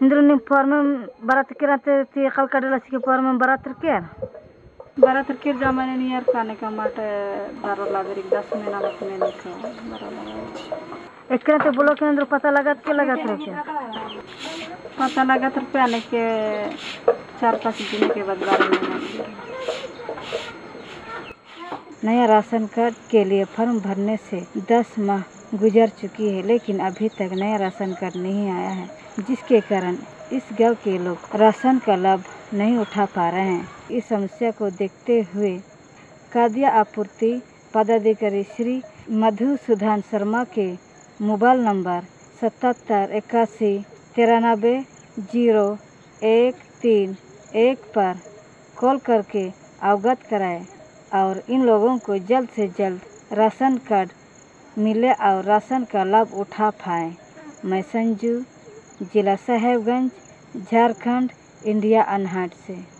Hindu form बरात के रहते थे कल कटल के फॉर्म बरात के बरात के जमाने नहीं यार खाने का मट बारह लागे दस महीना मत महीने का एक रहते बोलो के अंदर पता लगा के लगा रहे पता लगा तो आने के चार पाँच दिन के बाद बारह नया राशन कार्ड के लिए फॉर्म भरने से दस माह गुजर चुकी है, लेकिन अभी तक नया राशन कार्ड नहीं आया है, जिसके कारण इस गाँव के लोग राशन का लाभ नहीं उठा पा रहे हैं। इस समस्या को देखते हुए खाद्य आपूर्ति पदाधिकारी श्री मधुसूदन शर्मा के मोबाइल नंबर सतहत्तर इक्यासी तिरानबे ज़ीरो एक तीन एक पर कॉल करके अवगत कराएँ और इन लोगों को जल्द से जल्द राशन कार्ड मिले और राशन का लाभ उठा पाएँ। मैं संजू जिला साहेबगंज, झारखंड, इंडिया अनहट से।